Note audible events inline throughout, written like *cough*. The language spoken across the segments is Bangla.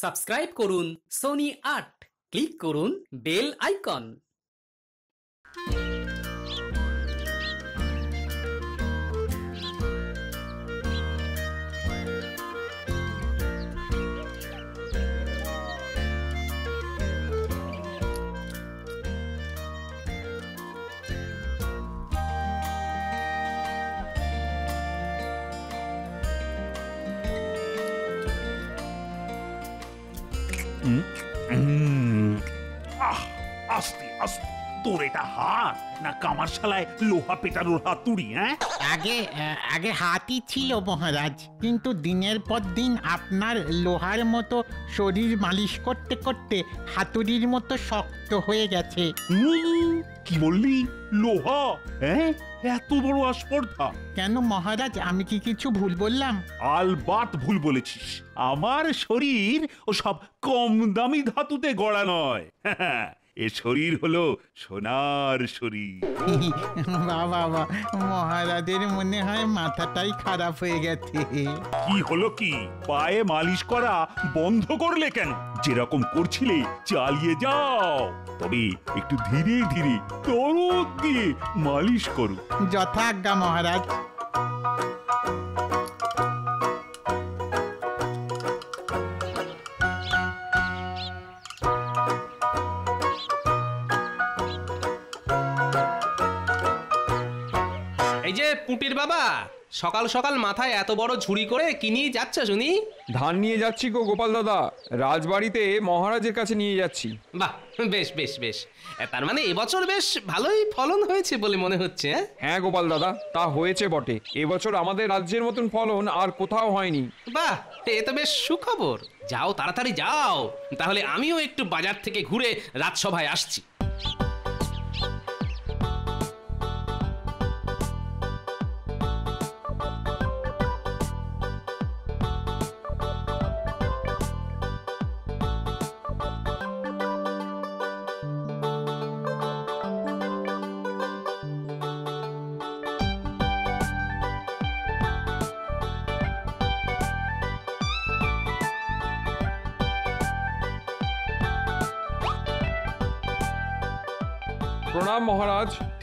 সাবস্ক্রাইব করুন সোনি আট ক্লিক করুন বেল আইকন। তোর এটা হাত না কামার শালায় লোহা পেটানোর হাতুড়ি হ্যাঁ? আগে আগে হাতই ছিল মহারাজ কিন্তু দিনের পর দিন আপনার লোহার মতো শরীর মালিশ করতে করতে হাতুড়ির মতো শক্ত হয়ে গেছে। কি বললি? লোহা? হ্যাঁ? এত বড় আস্পর্ধা। কেন মহারাজ আমি কি কিছু ভুল বললাম? আলবাত ভুল বলেছিস। আমার শরীর ও সব কম দামি ধাতুতে গড়া নয়। *laughs* এ শরীর হলো সোনার শরীর। *laughs* বাবা বাবা মহারাজের মনে হয় মাথাটাই খারাপ হয়ে গেছে। কি হলো কি? পায়ে মালিশ করা বন্ধ করলে কেন? যেরকম করছিলে চালিয়ে যাও। তবে একটু ধীরে ধীরে তরদ দিয়ে মালিশ করো। যথাজ্ঞা মহারাজ। পুটির বাবা সকাল সকাল মাথায় এত বড় ঝুড়ি করে কি নিয়ে যাচ্ছ শুনি? ধান নিয়ে যাচ্ছি গো গোপাল দাদা রাজবাড়িতে মহারাজের কাছে নিয়ে যাচ্ছি। বাহ বেশ বেশ বেশ। তার মানে এবছর বেশ ভালোই ফলন হয়েছে বলে মনে হচ্ছে হ্যাঁ? হ্যাঁ গোপাল দাদা তা হয়েছে বটে। এবছর আমাদের রাজ্যের মতন ফলন আর কোথাও হয়নি। বাহ এ তো বেশ সুখবর। যাও তাড়াতাড়ি যাও তাহলে আমিও একটু বাজার থেকে ঘুরে রাজসভায় আসছি।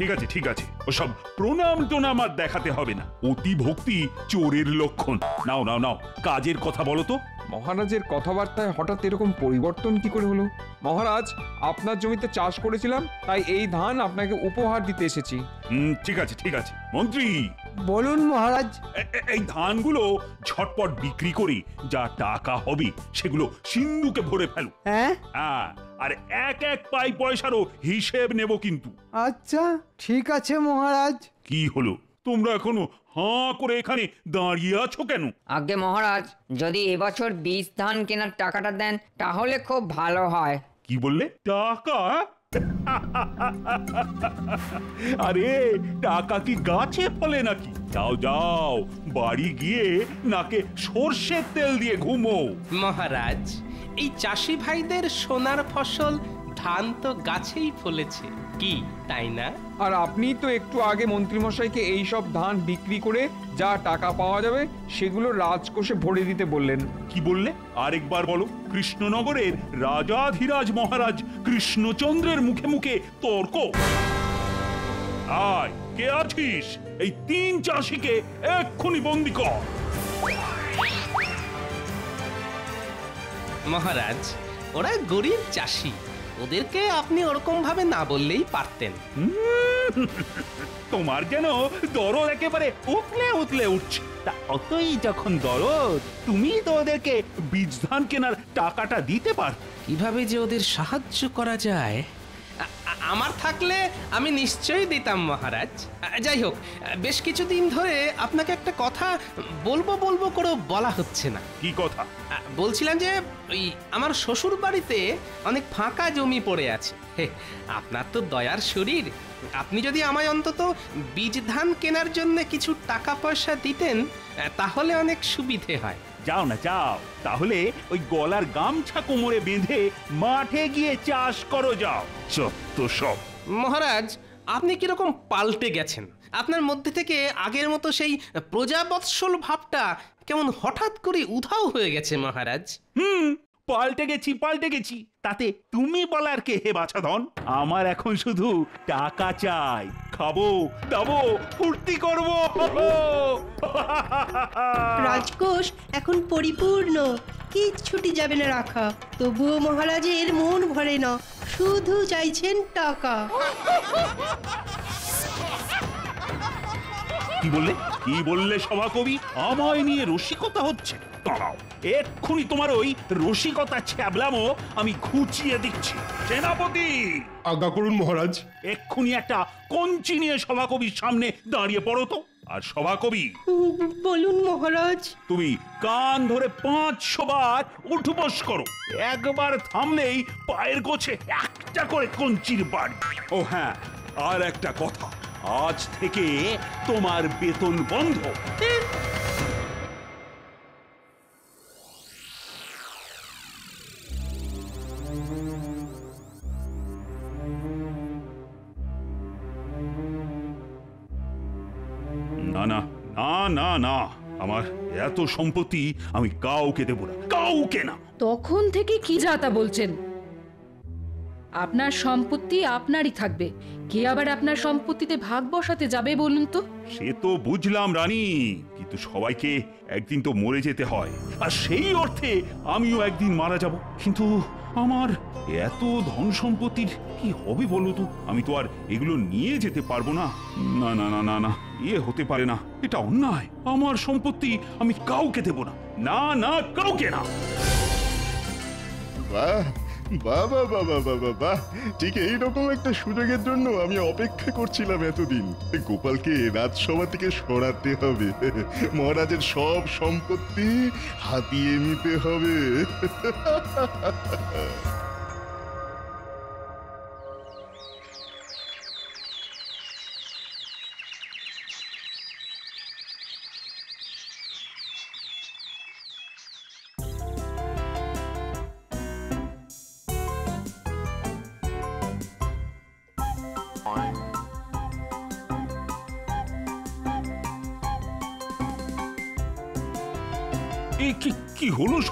ঠিক আছে ঠিক আছে। ওসব প্রণাম টোনাম আর দেখাতে হবে না। অতি ভক্তি চোরের লক্ষণ। নাও নাও নাও কাজের কথা বলো তো। মহারাজের কথাবার্তায় হঠাৎ এরকম পরিবর্তন কি করে হলো? মহারাজ আপনার জমিতে চাষ করেছিলাম তাই এই ধান আপনাকে উপহার দিতে এসেছি। হুম ঠিক আছে ঠিক আছে। মন্ত্রী! বলুন মহারাজ। এই ধানগুলো ঝটপট বিক্রি করি যা টাকা হবে সেগুলো সিন্ধুকে ভরে ফেলো হ্যাঁ? হ্যাঁ আর এক এক পাই পয়সারও হিসেব নেব কিন্তু। আচ্ছা ঠিক আছে মহারাজ। কি হলো? তোমরা এখনও হাঁ করে এখানে দাঁড়িয়ে আছো কেন? আগে মহারাজ যদি এবছর বীজ ধান কেনার টাকাটা দেন তাহলে খুব ভালো হয়। কি বললে? টাকা? *laughs* আরে, টাকা কি গাছে ফলে নাকি? যাও যাও, বাড়ি গিয়ে নাকে সর্ষের তেল দিয়ে ঘুমো। মহারাজ, এই চাষি ভাইদের সোনার ফসল ধান তো গাছেই ফলেছে। কি তাই না? আর আপনি তো একটু আগে মন্ত্রীমশাইকে এই সব ধান বিক্রি করে যা টাকা পাওয়া যাবে সেগুলো রাজকোষে ভরে দিতে বললেন। কি বললে? আরেকবার বলো কৃষ্ণনগরের রাজাধিরাজ মহারাজ কৃষ্ণচন্দ্রের মুখে মুখে তর্ক। আয় কে আছিস? এই তিন চাষিকে এক্ষুনি বন্দি কর। মহারাজ ওরা গরিব চাষি। ওদেরকে আপনি ওরকম ভাবে না বললেই পারতেন। তোমার যেন দরদ একেবারে উতলে উতলে উঠছে। তা অতই যখন দরদ তুমি তো ওদেরকে বীজ ধান কেনার টাকাটা দিতে পার কীভাবে যে ওদের সাহায্য করা যায়? আমার থাকলে আমি নিশ্চয়ই দিতাম মহারাজ। যাই হোক বেশ কিছুদিন ধরে আপনাকে একটা কথা বলব বলব করে বলা হচ্ছে না। কি কথা? বলছিলাম যে ওই আমার শ্বশুর বাড়িতে অনেক ফাঁকা জমি পড়ে আছে। হে, আপনার তো দয়ার শরীর। আপনি যদি আমায় অন্তত বীজ ধান কেনার জন্য কিছু টাকা পয়সা দিতেন তাহলে অনেক সুবিধে হয়। যাও না যাও। তাহলে ওই গলার গামছা কোমরে বেঁধে মাঠে গিয়ে চাষ করো যাও। চত্ব সব। মহারাজ আপনি কীরকম পাল্টে গেছেন? আপনার মধ্যে থেকে আগের মতো সেই প্রজাবৎসল ভাবটা কেমন হঠাৎ করে উধাও হয়ে গেছে মহারাজ। হুম পাল্টে গেছি পাল্টে গেছি। তাতে তুমি বলার কে হে বাছাধন? আমার এখন শুধু টাকা চাই। খাব দাবো ফুর্তি করব। *laughs* রাজকোষ এখন পরিপূর্ণ। কিচ্ছুটি যাবে না রাখা। তবুও মহারাজের মন ভরে না। শুধু চাইছেন টাকা। *laughs* কি বললে? কি বললে সভাকবি আমায় নিয়ে রসিকতা হচ্ছে। দাঁড়াও এক্ষুনি তোমার ওই রসিকতা ছ্যাবলামো আমি ঘুচিয়ে দিচ্ছি। সেনাপতি! আজ্ঞা করুন মহারাজ। এক্ষুনি একটা কঞ্চি নিয়ে সভাকবির সামনে দাঁড়িয়ে পড়ো তো। আর সভাকবি উম, বলুন মহারাজ। তুমি কান ধরে পাঁচশো বার উঠবস করো। একবার থামলেই পায়ের গোছে একটা করে কঞ্চির বাড়ি। ও হ্যাঁ আর একটা কথা। আজ থেকে তোমার বেতন বন্ধ। না না না না আমার এত সম্পত্তি আমি কাউকে দেব না, কাউকে না। তখন থেকে কি বলছেন? আপনার সম্পত্তি আপনারই থাকবে। কে আবার আপনার সম্পত্তিতে ভাগ বসাতে যাবে বলুন তো? সে তো বুঝলাম রানী। কিন্তু সবাইকে একদিন তো মরে যেতে হয়। আর সেই অর্থে আমিও একদিন মারা যাব। কিন্তু আমার এত ধন সম্পত্তির কি হবে বলো তো? আমি তো আর এগুলো নিয়ে যেতে পারব না। না না না না না এ হতে পারে না। এটা অন্যায়। আমার সম্পত্তি আমি কাউকে দেব না। না না কাউকে না। বাহ বাবা বাবা বাবা বাহ ঠিক এইরকম একটা সুযোগের জন্য আমি অপেক্ষা করছিলাম এতদিন। গোপালকে রাজসভা থেকে সরাতে হবে। মহারাজের সব সম্পত্তি হাতিয়ে নিতে হবে।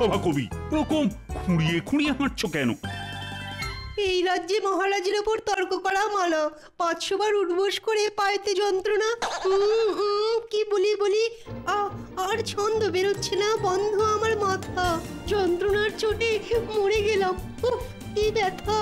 সভাকবি ওরকম খুঁড়িয়ে খুঁড়িয়ে হাঁটছো কেন? এই রাজ্যে মহারাজের ওপর তর্ক করা মানা পাঁচশো বার উঠবোস করে পায়েতে যন্ত্রণা। কি বলি বলি? আর ছন্দ বেরোচ্ছে না বন্ধ আমার মাথা। যন্ত্রণার চোটে মরে গেলাম। কি ব্যথা।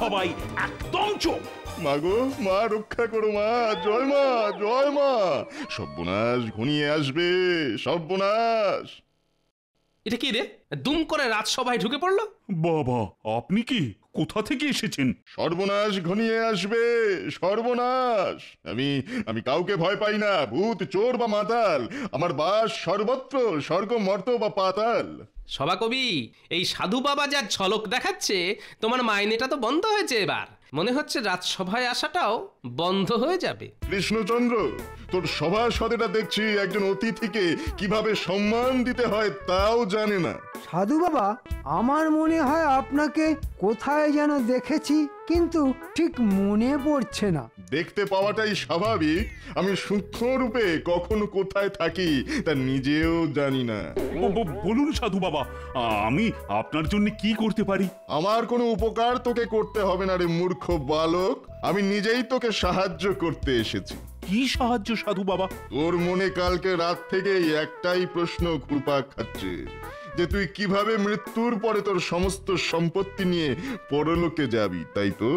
সবাই একদম চোখ মাগো মা রক্ষা করো, মা। জয় মা জয় মা। সর্বনাশ ঘনিয়ে আসবে, সর্বনাশ। এটা কি রে? দুম করে রাজসভায় ঢুকে পড়ল? বাবা আপনি কি? কোথা থেকে এসেছেন? সর্বনাশ ঘনিয়ে আসবে সর্বনাশ। আমি আমি কাউকে ভয় পাই না ভূত চোর বা মাতাল। আমার বাস সর্বত্র স্বর্গ মর্ত বা পাতাল। সভাকবি এই সাধু বাবা যা ঝলক দেখাচ্ছে তোমার মাইনেটা তো বন্ধ হয়েছে এবার। মনে হচ্ছে রাজসভায় আসাটাও বন্ধ হয়ে যাবে। কৃষ্ণচন্দ্র তোর সভাসদেরা দেখছি একজন অতিথিকে কীভাবে সম্মান দিতে হয় তাও জানে না। সাধু বাবা আমার মনে হয় আপনাকে কোথায় যেন দেখেছি কিন্তু ঠিক মনে পড়ছে না। দেখতে পাওয়াটাই স্বাভাবিক। আমি সূক্ষ্ম রূপে কখন কোথায় থাকি তা নিজেও জানি না। বলুন সাধু বাবা আমি আপনার জন্য কি করতে পারি? আমার কোনো উপকার তোকে করতে হবে না রে মূর্খ বালক। আমি নিজেই তোকে সাহায্য করতে এসেছি। কি সাহায্য সাধু বাবা? তোর মনে কালকে রাত থেকেই একটাই প্রশ্ন ঘুরপাক খাচ্ছে যে তুই কীভাবে মৃত্যুর পরে তোর সমস্ত সম্পত্তি নিয়ে পরলোকে যাবি তাই তো?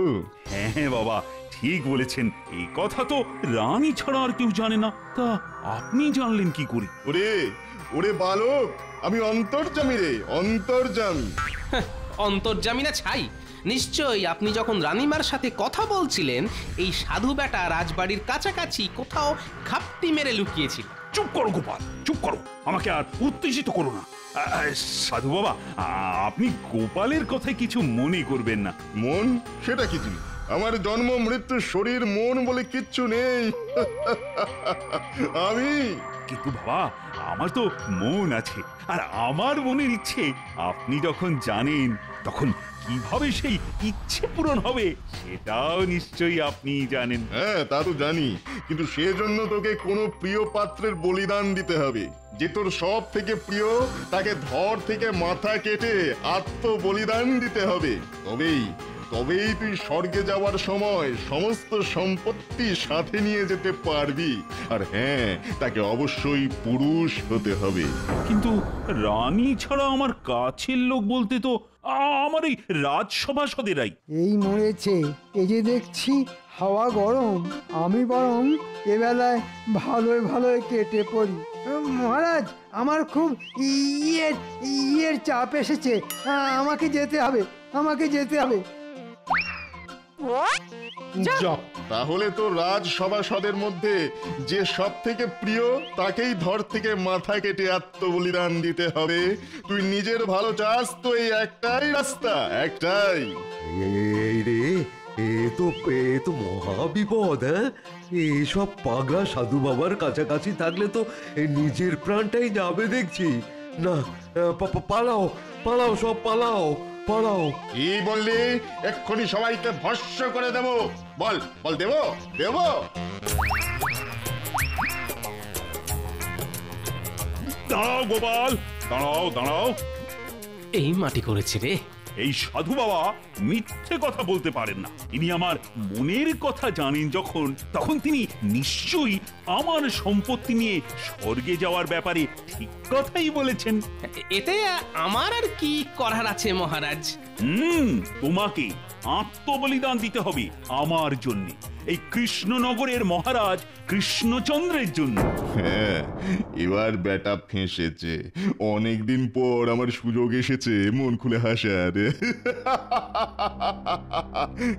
হ্যাঁ হ্যাঁ বাবা ঠিক বলেছেন। এই কথা তো রানী ছাড়া আর কেউ জানে না। তা আপনি জানলেন কি করে? ওরে ওরে বালক আমি অন্তর্জামী রে অন্তর্জামী অন্তর্জামিনা ছাই। নিশ্চয়ই আপনি যখন রানীমার সাথে কথা বলছিলেন এই সাধু বেটা রাজবাড়ির কাছাকাছি কোথাও খাপটি মেরে লুকিয়েছিল। চুপ করো গোপাল চুপ করো। আমাকে আর উত্তেজিত করো না। সাধু বাবা আপনি গোপালের কথায় কিছু মনে করবেন না। মন? সেটা কি জিনিস? আমার জন্ম মৃত্যু শরীর মন বলে কিচ্ছু নেই। আমি? কিন্তু বাবা আমার তো মন আছে। আর আমার মনের ইচ্ছে আপনি যখন জানেন তখন কীভাবে সেই ইচ্ছে পূরণ হবে সেটাও নিশ্চয়ই আপনি জানেন। হ্যাঁ তা তো জানি। কিন্তু সেজন্য তোকে কোনো প্রিয় পাত্রের বলিদান দিতে হবে। যে তোর সব থেকে প্রিয় তাকে ধর থেকে মাথা কেটে আত্ম বলিদান দিতে হবে। তবেই তবেই তুই স্বর্গে যাওয়ার সময় সমস্ত সম্পত্তি সাথে নিয়ে যেতে পারবি। আর হ্যাঁ তাকে অবশ্যই পুরুষ হতে হবে। কিন্তু রানী ছাড়া আমার কাছের লোক বলতে তো আমার এই রাজসভাসদেরাই এই মরেছে এই যে দেখছি হাওয়া গরম আমি বরং এবেলায় ভালোই ভালোই কেটে পড়ি। মহারাজ আমার খুব ইয়ের ইয়ের চাপ এসেছে। আমাকে যেতে হবে আমাকে যেতে হবে। যা তাহলে তো রাজ সভাসদের মধ্যে যে সব থেকে প্রিয়, তাকেই ধর থেকে মাথা কেটে আত্মবলিদান দিতে হবে। তুই নিজের ভালো চাস তো এই একটাই রাস্তা, একটাই। এই রে, এ তো এ তো মহা বিপদ হ্যাঁ? এইসব পাগলা সাধু বাবার কাছাকাছি থাকলে তো নিজের প্রাণটাই যাবে দেখছি। না পালাও পালাও, সব পালাও। পালাও কি বললি? এক্ষুনি সবাইকে ভস্য করে দেব। বল বল দেব? দেব? দাঁড়াও গোপাল। দাঁড়াও দাঁড়াও। এই মাটি করেছে রে। এই সাধু বাবা মিথ্যে কথা বলতে পারেন না। তিনি আমার মনের কথা জানেন যখন তখন তিনি নিশ্চয়ই আমার সম্পত্তি নিয়ে স্বর্গে যাওয়ার ব্যাপারে ঠিক কথাই বলেছেন। এতে আমার আর কি করার আছে মহারাজ? হুম তোমাকে আত্মবলিদান দিতে হবে আমার জন্য। এই কৃষ্ণনগরের মহারাজ কৃষ্ণচন্দ্রের জন্য। হ্যাঁ এবার বেটা ফেঁসেছে। অনেকদিন পর আমার সুযোগ এসেছে মন খুলে হাসার।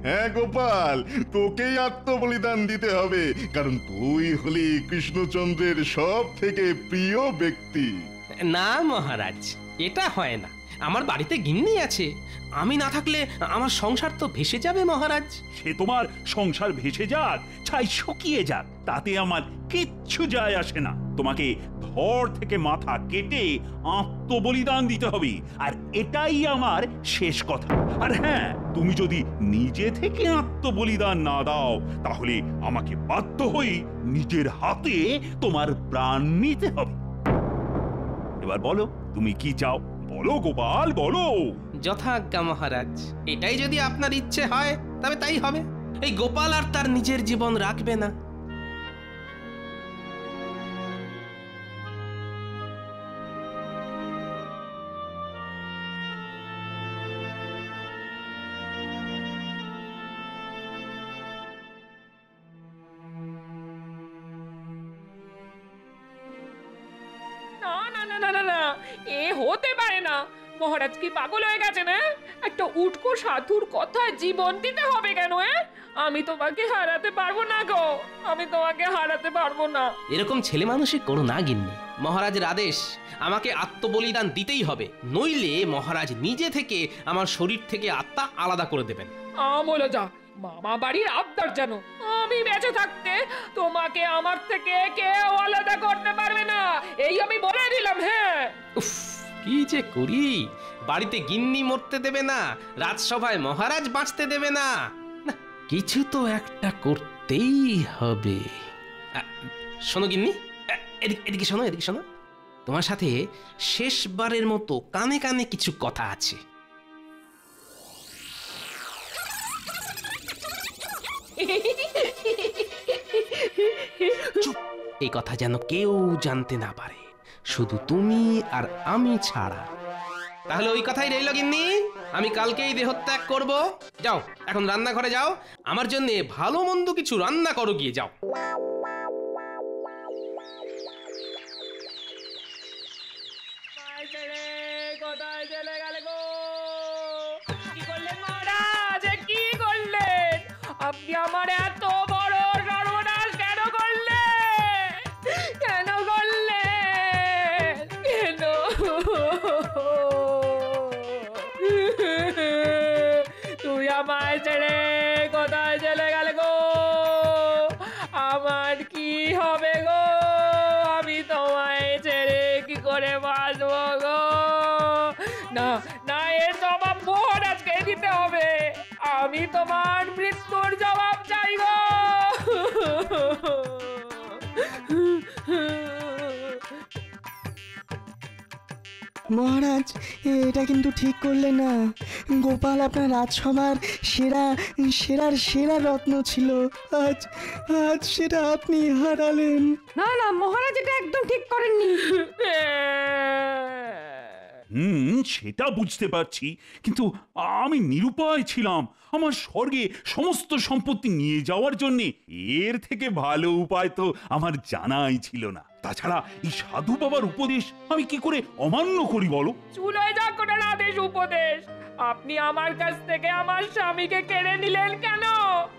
হ্যাঁ গোপাল তোকেই আত্মবলিদান দিতে হবে কারণ তুই হলি কৃষ্ণচন্দ্রের সব থেকে প্রিয় ব্যক্তি। না মহারাজ এটা হয় না। আমার বাড়িতে গিন্নি আছে। আমি না থাকলে আমার সংসার তো ভেসে যাবে, মহারাজ। সে তোমার সংসার ভেসে যাক, ছাই শুকিয়ে যাক, তাতে আমার কিচ্ছু যায় আসে না। তোমাকে ধর থেকে মাথা কেটে আত্মবলিদান দিতে হবে, আর এটাই আমার শেষ কথা। আর হ্যাঁ তুমি যদি নিজে থেকে আত্মবলিদান না দাও, তাহলে আমাকে বাধ্য হয়ে নিজের হাতে তোমার প্রাণ নিতে হবে। এবার বলো, তুমি কি চাও? বলো গোপাল, বলো। যথাজ্ঞা মহারাজ, এটাই যদি আপনার ইচ্ছে হয়, তবে তাই হবে। এই গোপাল আর তার নিজের জীবন রাখবে না। মহারাজ কি পাগল হয়ে গেছে না একটা উটকো সাধুর কথায় জীবন দিতে হবে কেন এ আমি তোমাকে হারাতে পারব না গো আমি তোমাকে হারাতে পারব না। এরকম ছেলে মানুষই করো না গিন্নি। মহারাজের আদেশ আমাকে আত্মবলিদান দিতেই হবে। নইলে মহারাজ নিজে থেকে আমার শরীর থেকে আত্মা আলাদা করে দেবেন। আমলো যা মামা বাড়ির আবদার জানো আমি বেঁচে থাকতে তোমাকে আমার থেকে কেউ আলাদা করতে পারবে না। এই আমি বলে দিলাম হ্যাঁ? উফ কি যে করি? বাড়িতে গিন্নি মরতে দেবে না রাজসভায় মহারাজ বাঁচতে দেবে না। কিছু তো একটা করতেই হবে। শোনো গিন্নি এদিকে শোনো এদিকে শোনো। তোমার সাথে শেষবারের মতো কানে কানে কিছু কথা আছে। *laughs* চুপ এই কথা যেন কেউ জানতে না পারে। শুধু তুমি আর আমি ছাড়া। তাহলে ওই কথাই রইল গিন্নি, আমি কালকেই দেহত্যাগ করব। যাও, এখন রান্নাঘরে যাও, আমার জন্য ভালো মন্দ কিছু রান্না করো গিয়ে, যাও। তোমার মৃত্যুর জবাব চাই গো মহারাজ এটা কিন্তু ঠিক করলে না। গোপাল আপনার রাজসভার সেরা সেরার সেরা রত্ন ছিল। আজ আজ সেটা আপনি হারালেন। না না মহারাজ এটা একদম ঠিক করেননি। *laughs* হুম সেটা বুঝতে পারছি। কিন্তু আমি নিরুপায় ছিলাম। আমার স্বর্গে সমস্ত সম্পত্তি নিয়ে যাওয়ার জন্য এর থেকে ভালো উপায় তো আমার জানাই ছিল না। তাছাড়া এই সাধু বাবার উপদেশ আমি কি করে অমান্য করি বলো? চুলোয় যা করার আদেশ উপদেশ। আপনি আমার কাছ থেকে আমার স্বামীকে কেড়ে নিলেন কেন?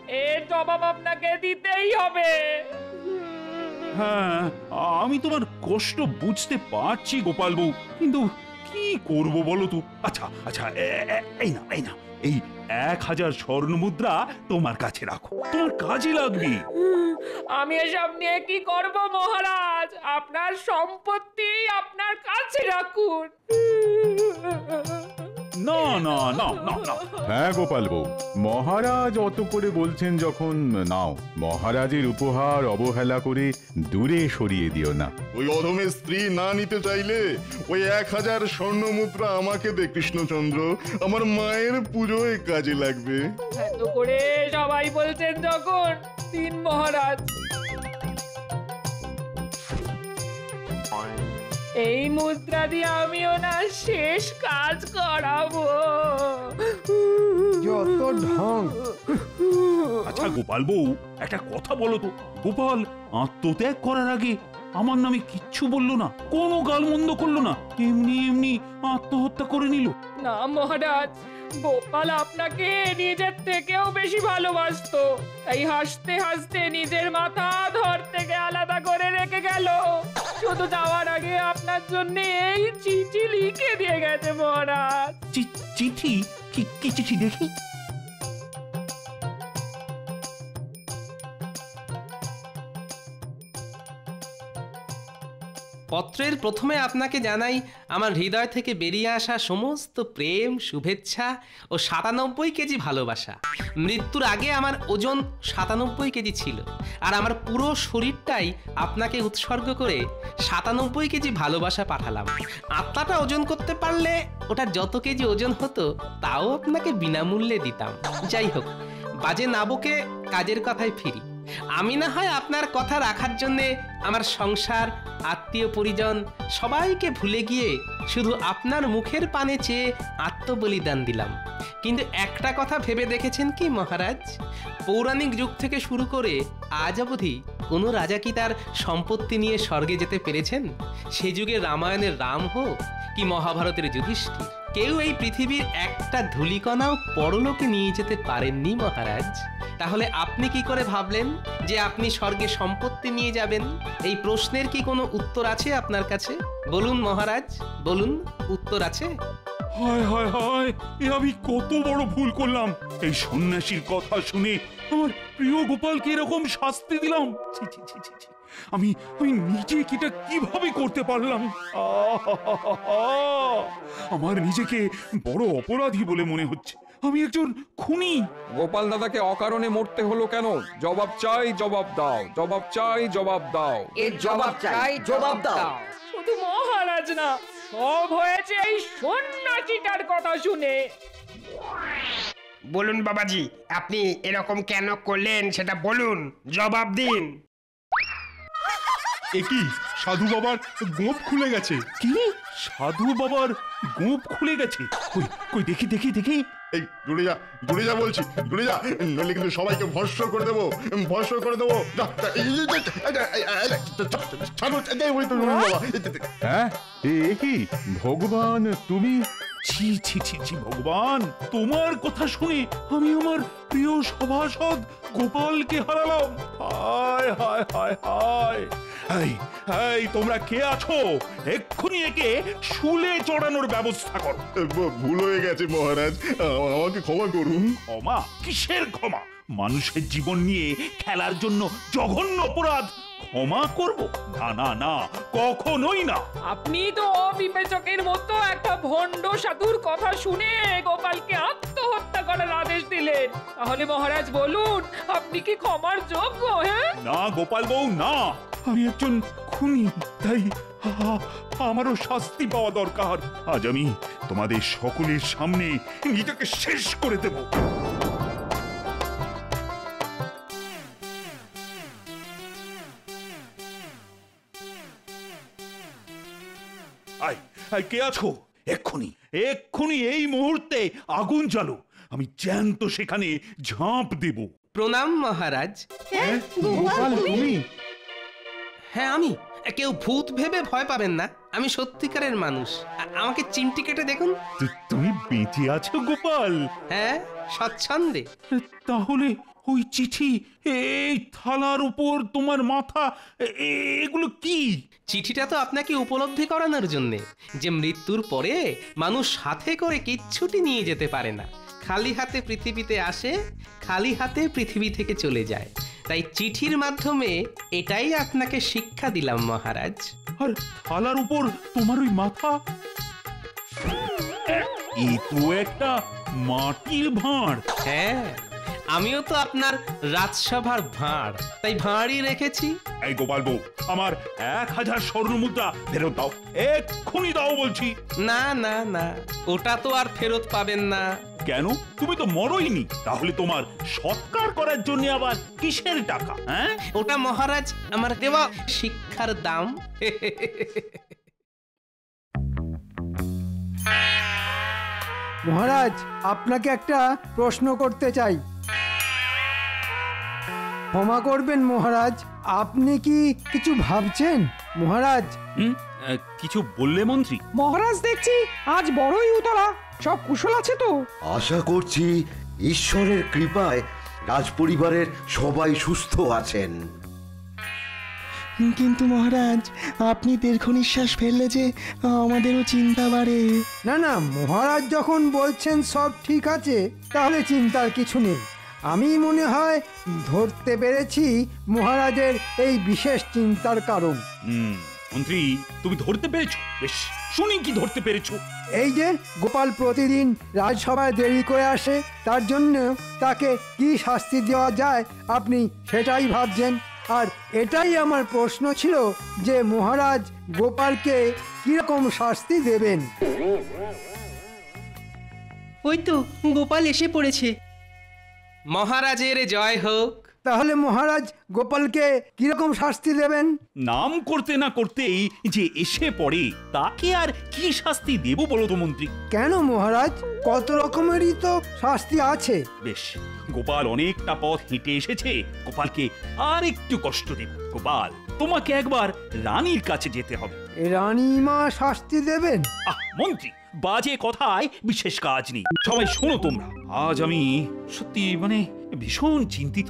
এর জবাব আপনাকে দিতেই হবে। হ্যাঁ আমি তোমার কষ্ট বুঝতে পারছি গোপাল বউ কিন্তু কি করব বলো তো? আচ্ছা আচ্ছা এই না এই না এই এক হাজার স্বর্ণ মুদ্রা তোমার কাছে রাখো। তোমার কাজে লাগবে। আমি এসব নিয়ে কি করব মহারাজ? আপনার সম্পত্তি আপনার কাছে রাখুন। না না না না না হ্যাঁ গোপাল বউ মহারাজ অত করে বলছেন যখন নাও মহারাজের উপহার অবহেলা করে দূরে সরিয়ে দিও না। ওই অধমের স্ত্রী না নিতে চাইলে ওই এক হাজার স্বর্ণ মুদ্রা আমাকে দে কৃষ্ণচন্দ্র। আমার মায়ের পুজোয় কাজে লাগবে। এত করে সবাই বলছেন যখন তিন মহারাজ। এই মুদ্রা দিয়ে আমি ওনার শেষ কাজ করাবো। যত ঢং। আচ্ছা গোপাল বউ একটা কথা বলো তো। গোপাল আত্মত্যাগ করার আগে আমার নামে কিচ্ছু বলল না কোনো গালমন্দ করল না এমনি এমনি আত্মহত্যা করে নিল। না মহারাজ গোপাল আপনাকে নিজের থেকেও বেশি ভালোবাসতো। তাই হাসতে হাসতে নিজের মাথা ধর থেকে আলাদা করে রেখে গেল। শুধু যাওয়ার আগে আপনার জন্য এই চিঠি লিখে দিয়ে গেছে মহারাজ চি- চিঠি কি কি চিঠি দেখি পত্রের প্রথমে আপনাকে জানাই, আমার হৃদয় থেকে বেরিয়ে আসা সমস্ত প্রেম, শুভেচ্ছা ও সাতানব্বই কেজি ভালোবাসা। মৃত্যুর আগে আমার ওজন সাতানব্বই কেজি ছিল আর আমার পুরো শরীরটাই আপনাকে উৎসর্গ করে সাতানব্বই কেজি ভালোবাসা পাঠালাম। আত্মাটা ওজন করতে পারলে ওটা যত কেজি ওজন হতো, তাও আপনাকে বিনামূল্যে দিতাম। যাই হোক, বাজে নাবকে কাজের কথায় ফিরি। আমি না হয় আপনার কথা রাখার জন্যে আমার সংসার, আত্মীয় পরিজন সবাইকে ভুলে গিয়ে শুধু আপনার মুখের পানে চেয়ে আত্মবলিদান দিলাম। কিন্তু একটা কথা ভেবে দেখেছেন কি মহারাজ? পৌরাণিক যুগ থেকে শুরু করে আজ অবধি কোনো রাজা কি তার সম্পত্তি নিয়ে স্বর্গে যেতে পেরেছেন? সে যুগে রামায়ণের রাম হোক কি মহাভারতের যুধিষ্ঠির? কেউ এই পৃথিবীর একটা ধূলিকণাও পরলোকে নিয়ে যেতে পারেননি মহারাজ। তাহলে আপনি কি করে ভাবলেন যে আপনি স্বর্গে সম্পত্তি নিয়ে যাবেন? এই প্রশ্নের কি কোনো উত্তর আছে আপনার কাছে? বলুন মহারাজ বলুন উত্তর আছে? হায় হায় হায় এ আমি কত বড় ভুল করলাম। এই সন্ন্যাসীর কথা শুনে আমার প্রিয় গোপালকে এরকম শাস্তি দিলাম। ছি, ছি, ছি, ছি। আমি আমি নিজে কিটা কীভাবে করতে পারলাম? আমার নিজেকে বড় অপরাধী বলে মনে হচ্ছে। আমি একজন খুনি। গোপাল দাদাকে অকারণে মরতে হলো কেন? জবাব চাই জবাব দাও। জবাব চাই জবাব দাও। এর জবাব চাই জবাব দাও। শুধু মহারাজ না সব হয়েছে এই সন্ন্যাসীটার কথা শুনে। বলুন বাবাজি আপনি এরকম কেন করলেন সেটা বলুন জবাব দিন। এ কি? সাধু বাবার গোপ খুলে গেছে। কি? সাধু বাবার গোপ খুলে গেছে? কই কই দেখি দেখি দেখি। এই দূরে যা দূরে যা বলছি দূরে যা। নইলে কিন্তু সবাইকে ভস্য করে দেবো ভস্য করে দেবো। হ্যাঁ? এ এ কি? ভগবান তুমি? ছি ছি ছি ছি ভগবান তোমার কথা শুনে আমি আমার প্রিয় সভাসদ গোপালকে হারালাম। হায় হায় হায় হায়। এই এই তোমরা কে আছো? এক্ষুনি একে শুলে চড়ানোর ব্যবস্থা করো। ভুল হয়ে গেছে মহারাজ। আমাকে ক্ষমা করুন। ক্ষমা? কিসের ক্ষমা? মানুষের জীবন নিয়ে খেলার জন্য জঘন্য অপরাধ ক্ষমা করব? না না না কখনোই না। আপনি তো অবিবেচকের মতো একটা ভণ্ড সাধুর কথা শুনে গোপালকে আত্মহত্যা করার আদেশ দিলেন। তাহলে মহারাজ বলুন আপনি কি ক্ষমার যোগ্য হ্যাঁ? না গোপাল বউ না। আমি একজন খুনি তাই আমারও শাস্তি পাওয়া দরকার। আজ আমি তোমাদের সকলের সামনে নিজেকে শেষ করে দেব। কে আছো? এক্ষুনি। এক্ষুনি এই মুহূর্তে আগুন জ্বালো। আমি জ্যান্ত সেখানে ঝাঁপ দেব। প্রণাম মহারাজ। হ্যাঁ আমি। কেউ ভূত ভেবে ভয় পাবেন না। আমি সত্যিকারের মানুষ। আমাকে চিমটি কেটে দেখুন। তুমি বেঁচে আছো গোপাল? হ্যাঁ স্বচ্ছন্দে। তাহলে ওই চিঠি এই থালার উপর তোমার মাথা এগুলো কি চিঠিটা তো আপনাকে উপলব্ধি করানোর জন্যে যে মৃত্যুর পরে মানুষ সাথে করে কিচ্ছুটি নিয়ে যেতে পারে না খালি হাতে পৃথিবীতে আসে খালি হাতে পৃথিবী থেকে চলে যায় তাই চিঠির মাধ্যমে এটাই আপনাকে শিক্ষা দিলাম মহারাজ আর থালার উপর তোমার ওই মাথা এ তো একটা মাটির ভাঁড় হ্যাঁ আমিও তো আপনার রাজসভার ভাঁড় তাই ভাঁড়ই রেখেছি। এই গোপাল বউ আমার এক হাজার স্বর্ণ মুদ্রা ফেরত দাও এক্ষুনি দাও বলছি। না না না ওটা তো আর ফেরত পাবেন না। কেন? তুমি তো মরইনি তাহলে তোমার সৎকার করার জন্য আবার কিসের টাকা হ্যাঁ? ওটা মহারাজ আমার দেওয়া শিক্ষার দাম। মহারাজ আপনাকে একটা প্রশ্ন করতে চাই। ক্ষমা করবেন মহারাজ। আপনি কি কিছু ভাবছেন মহারাজ? হুম আহ, কিছু বললে মন্ত্রী? মহারাজ দেখছি আজ বড়ই উতলা। সব কুশল আছে তো? আশা করছি ঈশ্বরের কৃপায় রাজপরিবারের সবাই সুস্থ আছেন। কিন্তু মহারাজ আপনি দীর্ঘ নিঃশ্বাস ফেললে যে আমাদেরও চিন্তা বাড়ে। না না মহারাজ যখন বলছেন সব ঠিক আছে তাহলে চিন্তার কিছু নেই। আমি মনে হয় ধরতে পেরেছি মহারাজের এই বিশেষ চিন্তার কারণ। হুম মন্ত্রী তুমি ধরতে পেরেছ? বেশ শুনি কি ধরতে পেরেছ। এই যে গোপাল প্রতিদিন রাজসভায় দেরি করে আসে তার জন্য তাকে কি শাস্তি দেওয়া যায় আপনি সেটাই ভাবছেন। আর এটাই আমার প্রশ্ন ছিল যে মহারাজ গোপালকে কীরকম শাস্তি দেবেন? ওই তো গোপাল এসে পড়েছে। মহারাজের জয় হোক। তাহলে মহারাজ গোপালকে কীরকম শাস্তি দেবেন? নাম করতে না করতেই যে এসে পড়ে তাকে আর কি শাস্তি দেব বলো তো মন্ত্রী? কেন মহারাজ? কত রকমেরই তো শাস্তি আছে। বেশ গোপাল অনেকটা পথ হেঁটে এসেছে। গোপালকে আর একটু কষ্ট দেব। গোপাল তোমাকে একবার রানীর কাছে যেতে হবে। রানীমা শাস্তি দেবেন? আহ মন্ত্রী বাজে কথায় বিশেষ কাজ নেই। সবাই শোনো তোমরা। আজ আমি সত্যি মানে ভীষণ চিন্তিত।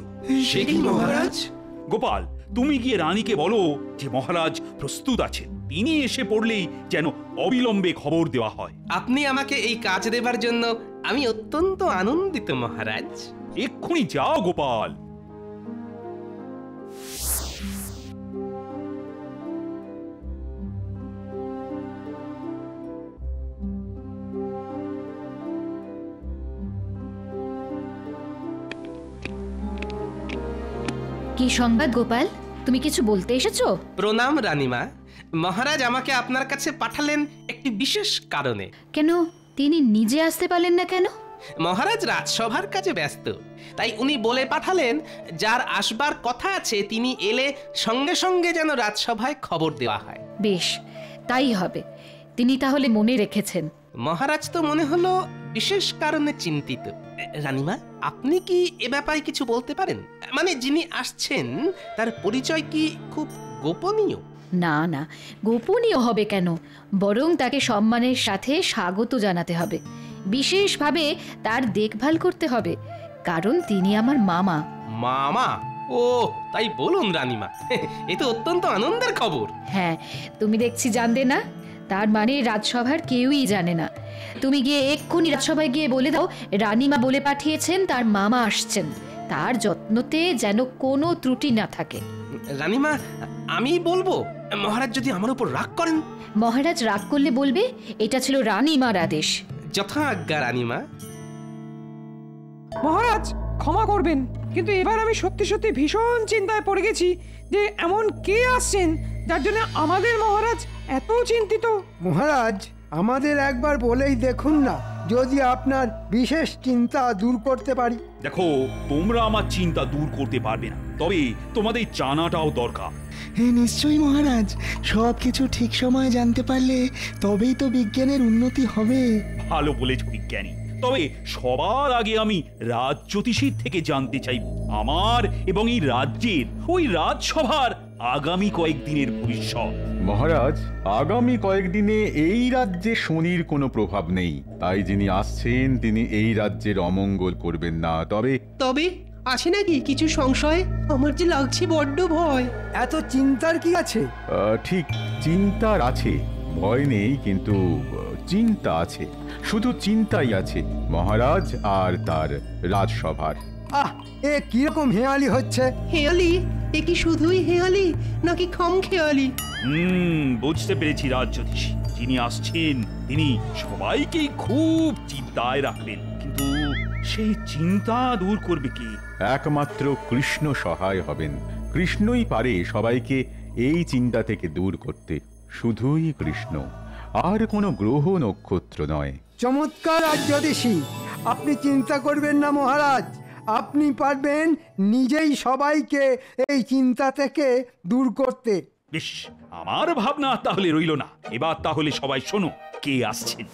সে কি মহারাজ? গোপাল তুমি গিয়ে রানীকে বলো যে মহারাজ প্রস্তুত আছেন। তিনি এসে পড়লেই যেন অবিলম্বে খবর দেওয়া হয়। আপনি আমাকে এই কাজ দেবার জন্য আমি অত্যন্ত আনন্দিত মহারাজ। এক্ষুনি যাও গোপাল। কি সংবাদ গোপাল? তুমি কিছু বলতে এসেছ? প্রণাম রানীমা। মহারাজ আমাকে আপনার কাছে পাঠালেন একটি বিশেষ কারণে। কেন? তিনি নিজে আসতে পারলেন না কেন? মহারাজ রাজসভার কাজে ব্যস্ত। তাই উনি বলে পাঠালেন যার আসবার কথা আছে তিনি এলে সঙ্গে সঙ্গে যেন রাজসভায় খবর দেওয়া হয়। বেশ তাই হবে। তিনি তাহলে মনে রেখেছেন। মহারাজ তো মনে হলো বিশেষ কারণে চিন্তিত। রানিমা আপনি কি এ ব্যাপারে কিছু বলতে পারেন? মানে যিনি আসছেন তার পরিচয় কি খুব গোপনীয়? না না গোপনীয় হবে কেন? বরং তাকে সম্মানের সাথে স্বাগত জানাতে হবে। বিশেষভাবে তার দেখভাল করতে হবে। কারণ তিনি আমার মামা। মামা? ও তাই বলুন রানিমা। *laughs* এ তো অত্যন্ত আনন্দের খবর। হ্যাঁ তুমি দেখছি জানতে না? তার মানে রাজসভার কেউই জানে না। তুমি গিয়ে এক্ষুনি রাজসভায় গিয়ে বলে দাও রানীমা বলে পাঠিয়েছেন তার মামা আসছেন। তার যত্নতে যেন কোনো ত্রুটি না থাকে। রানীমা আমি বলব মহারাজ যদি আমার উপর রাগ করেন। মহারাজ রাগ করলে বলবে এটা ছিল রানীমার আদেশ। যথা আজ্ঞা রানীমা। মহারাজ ক্ষমা করবেন কিন্তু এবার আমি সত্যি সত্যি ভীষণ চিন্তায় পড়ে গেছি যে এমন কে আসছেন যার জন্য আমাদের মহারাজ এত চিন্তিত। মহারাজ আমাদের একবার বলেই দেখুন না যদি আপনার বিশেষ চিন্তা দূর করতে পারি। দেখো তোমরা আমার চিন্তা দূর করতে পারবে না তবে তোমাদের জানাটাও দরকার। হ্যাঁ নিশ্চয়ই মহারাজ সব কিছু ঠিক সময়ে জানতে পারলে তবেই তো বিজ্ঞানের উন্নতি হবে। ভালো বলেছ বিজ্ঞানী। তবে সবার আগে আমি রাজ জ্যোতিষীর থেকে জানতে চাইব আমার এবং এই রাজ্যের ওই রাজসভার আগামী কয়েকদিনের ভবিষ্যৎ। মহারাজ আগামী কয়েকদিনে এই রাজ্যে শনির কোনো প্রভাব নেই। তাই যিনি আসছেন তিনি এই রাজ্যের অমঙ্গল করবেন না। তবে তবে আছে নাকি কিছু সংশয়? আমার যে লাগছে বড্ড ভয়। এত চিন্তার কি আছে? আহ, ঠিক চিন্তার আছে। ভয় নেই কিন্তু চিন্তা আছে। শুধু চিন্তাই আছে মহারাজ আর তার রাজসভার। আহ এ কীরকম হেয়ালি হচ্ছে? হেয়ালি? এ কি শুধুই হেয়ালি নাকি খাম খেয়ালি? হুম বুঝতে পেরেছি রাজ জ্যোতিষী যিনি আসছেন তিনি সবাইকেই খুব চিন্তায় রাখবেন। কিন্তু সেই চিন্তা দূর করবে কে? একমাত্র কৃষ্ণ সহায় হবেন। কৃষ্ণই পারে সবাইকে এই চিন্তা থেকে দূর করতে। শুধুই কৃষ্ণ আর কোনো গ্রহ নক্ষত্র নয়। চমৎকার রাজ্যদেশী আপনি চিন্তা করবেন না মহারাজ। আপনি পারবেন নিজেই সবাইকে এই চিন্তা থেকে দূর করতে। বেশ আমার ভাবনা তাহলে রইল না। এবার তাহলে সবাই শোনো কে আসছেন?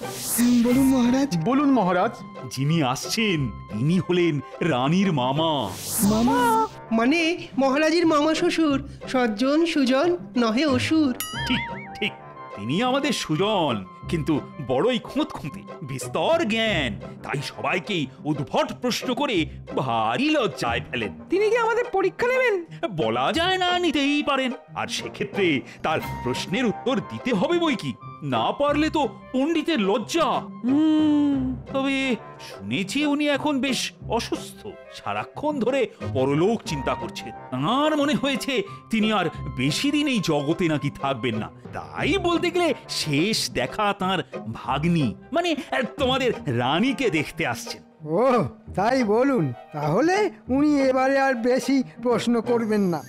বলুন মহারাজ। বলুন মহারাজ যিনি আসছেন ইনি হলেন রানীর মামা। মামা? মানে মহারাজের মামা শ্বশুর সজ্জন সুজন নহে অসুর। ঠিক ঠিক তিনি আমাদের সুজন। কিন্তু বড়ই খুঁত খুঁতে বিস্তর জ্ঞান। তাই সবাইকেই উদ্ভট প্রশ্ন করে ভারী লজ্জায় ফেলেন। তিনি কি আমাদের পরীক্ষা নেবেন? বলা যায় না নিতেই পারেন। আর সেক্ষেত্রে তার প্রশ্নের উত্তর দিতে হবে বই কি? না পারলে তো পণ্ডিতের লজ্জা। তবে শুনেছি উনি এখন বেশ অসুস্থ। সারাক্ষণ ধরে পরলোক চিন্তা করছেন। তাঁর মনে হয়েছে তিনি আর বেশি দিন এই জগতে নাকি থাকবেন না। তাই বলতে গেলে শেষ দেখা তার ভাগ্নি মানে তোমাদের রানীকে দেখতে আসছেন। ও তাই বলুন। তাহলে উনি এবারে আর বেশি প্রশ্ন করবেন না।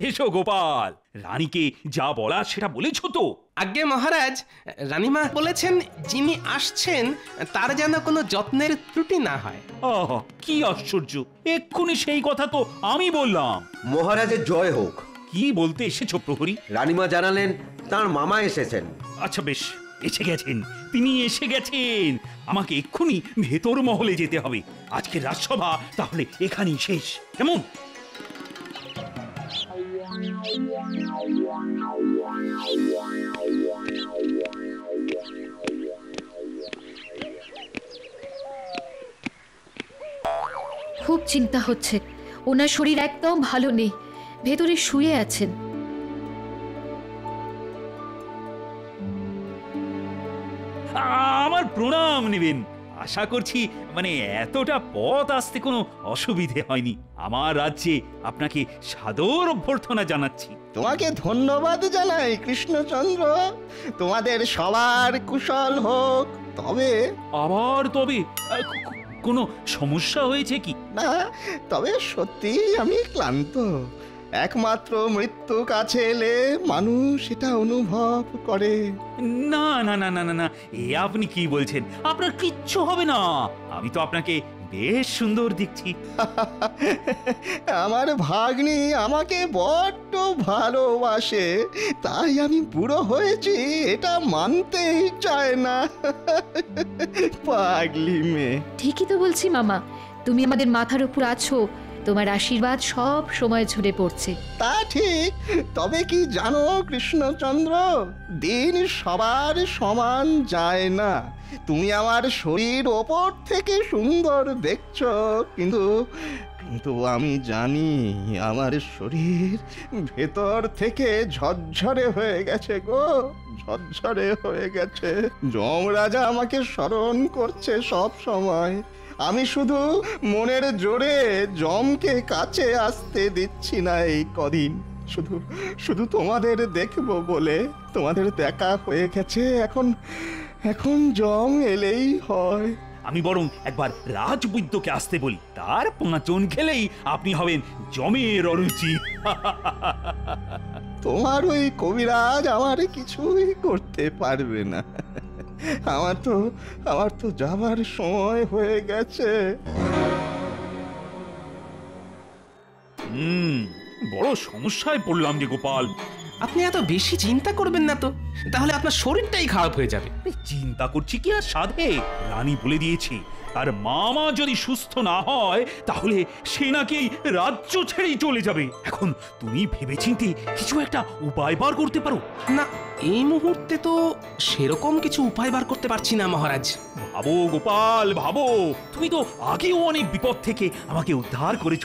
এসো গোপাল। রানীকে যা বলার সেটা বলেছ তো? আজ্ঞে মহারাজ রানীমা বলেছেন যিনি আসছেন তার যেন কোনো যত্নের ত্রুটি না হয়। আহ কি আশ্চর্য। এক্ষুনি সেই কথা তো আমি বললাম। মহারাজের জয় হোক। কি বলতে এসেছ প্রহরী? রানীমা জানালেন তার মামা এসেছেন। আচ্ছা বেশ এসে গেছেন। তিনি এসে গেছেন। আমাকে এক্ষুনি ভেতর মহলে যেতে হবে। আজকে রাজসভা তাহলে এখানেই শেষ। কেমন? খুব চিন্তা হচ্ছে। ওনার শরীর একদম ভালো নেই। ভেতরে শুয়ে আছেন। আমার প্রণাম নেবেন। আশা করছি মানে এতটা পথ আসতে কোনো অসুবিধে হয়নি। আমার রাজ্যে আপনাকে সাদর অভ্যর্থনা জানাচ্ছি। তোমাকে ধন্যবাদ জানাই কৃষ্ণচন্দ্র। তোমাদের সবার কুশল হোক তবে আবার তবে কোনো সমস্যা হয়েছে কি? না তবে সত্যি আমি ক্লান্ত। একমাত্র মৃত্যু কাছে এলে মানুষ এটা অনুভব করে। না না না না না না এ আপনি কি বলছেন? আপনার কিচ্ছু হবে না। আমি তো আপনাকে বেশ সুন্দর দেখছি। *laughs* আমার ভাগ্নি আমাকে বড্ড ভালোবাসে তাই আমি বুড়ো হয়েছি এটা মানতেই চায় না। *laughs* পাগলি মেয়ে। ঠিকই তো বলছি মামা। তুমি আমাদের মাথার উপর আছো তোমার আশীর্বাদ সব সময় ঝরে পড়ছে। তা ঠিক, তবে কি জানো, কৃষ্ণচন্দ্র? দিন সবার সমান যায় না। তুমি আমার শরীর ওপর থেকে সুন্দর দেখছ, কিন্তু কিন্তু আমি জানি আমার শরীর ভেতর থেকে ঝরঝরে হয়ে গেছে গো, ঝরঝরে হয়ে গেছে। যমরাজা আমাকে স্মরণ করছে সব সময়। আমি শুধু মনের জোরে জমকে কাছে আসতে দিচ্ছি না এই কদিন। শুধু শুধু তোমাদের দেখব বলে তোমাদের দেখা হয়ে গেছে। এখন এখন জম এলেই হয়। আমি বরং একবার রাজবৈদ্যকে আসতে বলি। তার পাঁচন খেলেই আপনি হবেন জমের অরুচি। তোমার ওই কবিরাজ আমার কিছুই করতে পারবে না। আমার তো আমার তো যাবার সময় হয়ে গেছে। হুম বড় সমস্যায় পড়লাম যে গোপাল। আপনি এত বেশি চিন্তা করবেন না তো? তাহলে আপনার শরীরটাই খারাপ হয়ে যাবে। চিন্তা করছি কি আর সাধে রানী বলে দিয়েছে। আর মামা যদি সুস্থ না হয় তাহলে সে নাকি রাজ্য ছেড়েই চলে যাবে। এখন তুমি ভেবেচিন্তে কিছু একটা উপায় বার করতে পারো। না এই মুহূর্তে তো সেরকম কিছু উপায় বার করতে পারছি না মহারাজ। ভাবো গোপাল ভাবো। তুমি তো আগেও অনেক বিপদ থেকে আমাকে উদ্ধার করেছ।